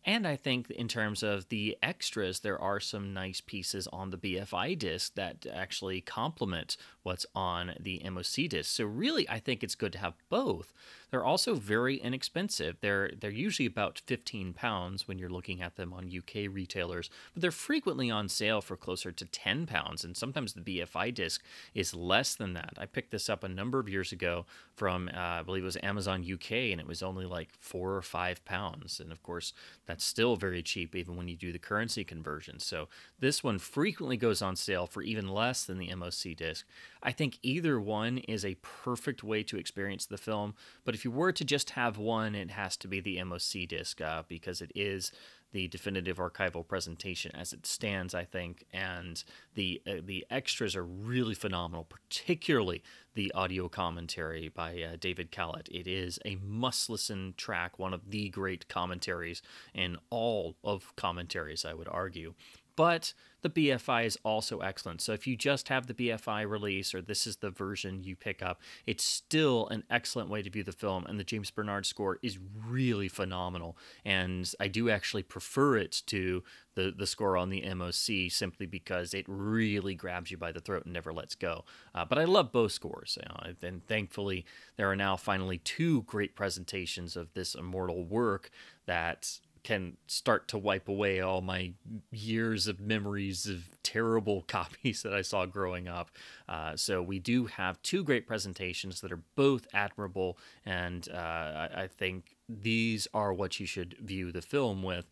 And I think in terms of the extras, there are some nice pieces on the BFI disc that actually complement what's on the MOC disc. So really, I think it's good to have both. They're also very inexpensive. They're they're usually about 15 pounds when you're looking at them on UK retailers, but they're frequently on sale for closer to 10 pounds, and sometimes the BFI disc is less than that. I picked this up a number of years ago from uh, I believe it was Amazon UK, and it was only like four or five pounds, and of course that's still very cheap even when you do the currency conversion. So this one frequently goes on sale for even less than the MOC disc. I think either one is a perfect way to experience the film, but if you were to just have one, it has to be the MOC disc uh, because it is the definitive archival presentation as it stands, I think, and the uh, the extras are really phenomenal, particularly the audio commentary by uh, David Kalat. It is a must-listen track, one of the great commentaries in all of commentaries, I would argue but the BFI is also excellent. So if you just have the BFI release or this is the version you pick up, it's still an excellent way to view the film. And the James Bernard score is really phenomenal. And I do actually prefer it to the, the score on the MOC simply because it really grabs you by the throat and never lets go. Uh, but I love both scores. You know, and thankfully, there are now finally two great presentations of this immortal work that can start to wipe away all my years of memories of terrible copies that I saw growing up. Uh, so we do have two great presentations that are both admirable, and uh, I, I think these are what you should view the film with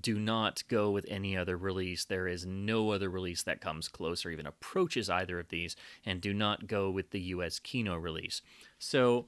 do not go with any other release. There is no other release that comes close or even approaches either of these, and do not go with the US Kino release. So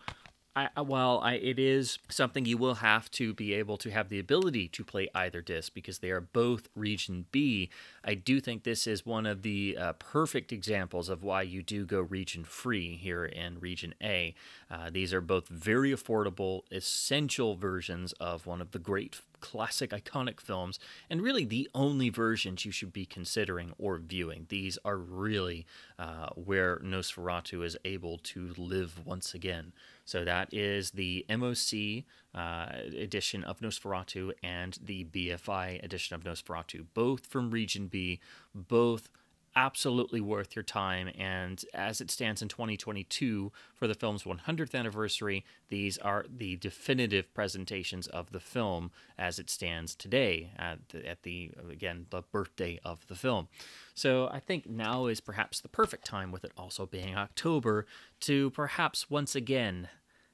I, while I, it is something you will have to be able to have the ability to play either disc because they are both region B, I do think this is one of the uh, perfect examples of why you do go region free here in region A. Uh, these are both very affordable, essential versions of one of the great classic iconic films and really the only versions you should be considering or viewing. These are really uh, where nosferatu is able to live once again so that is the moc uh, edition of nosferatu and the bfi edition of nosferatu both from region b both absolutely worth your time. And as it stands in 2022 for the film's 100th anniversary, these are the definitive presentations of the film as it stands today at the, at the again the birthday of the film. So I think now is perhaps the perfect time, with it also being October, to perhaps once again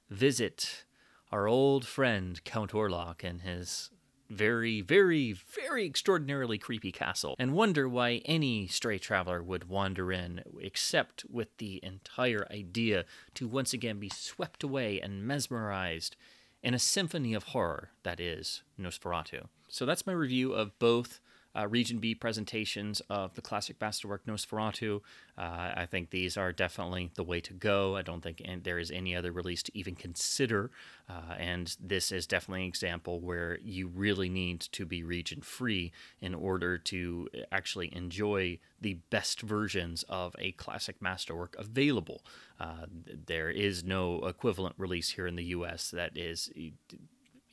visit our old friend Count Orlok and his very, very, very extraordinarily creepy castle and wonder why any stray traveler would wander in, except with the entire idea to once again be swept away and mesmerized in a symphony of horror that is Nosferatu. So that's my review of both uh, Region B presentations of the classic masterwork Nosferatu. Uh, I think these are definitely the way to go. I don't think there is any other release to even consider. Uh, and this is definitely an example where you really need to be region free in order to actually enjoy the best versions of a classic masterwork available. Uh, there is no equivalent release here in the US that is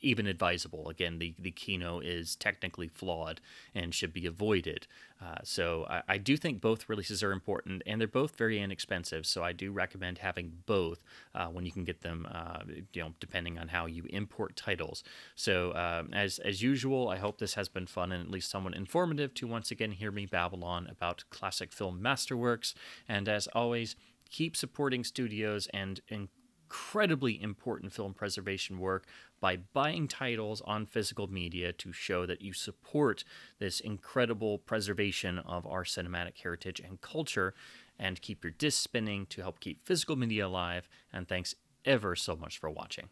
even advisable. Again, the, the Kino is technically flawed and should be avoided. Uh, so I, I, do think both releases are important, and they're both very inexpensive. So I do recommend having both uh, when you can get them. Uh, you know, depending on how you import titles. So um, as as usual, I hope this has been fun and at least somewhat informative to once again hear me babble on about classic film masterworks. And as always, keep supporting studios and, and incredibly important film preservation work by buying titles on physical media to show that you support this incredible preservation of our cinematic heritage and culture and keep your disc spinning to help keep physical media alive. And thanks ever so much for watching.